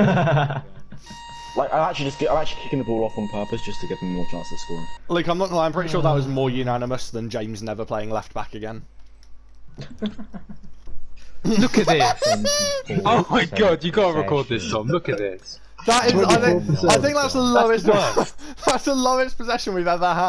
Like I'm actually just I'm actually kicking the ball off on purpose just to give them more chance of scoring. Look, I'm not I'm pretty sure that mm. was more unanimous than James never playing left back again. Look at this! Oh my god, you gotta record this, Tom. Look at this. That is, I think, I think that's the lowest, that's the lowest possession we've ever had.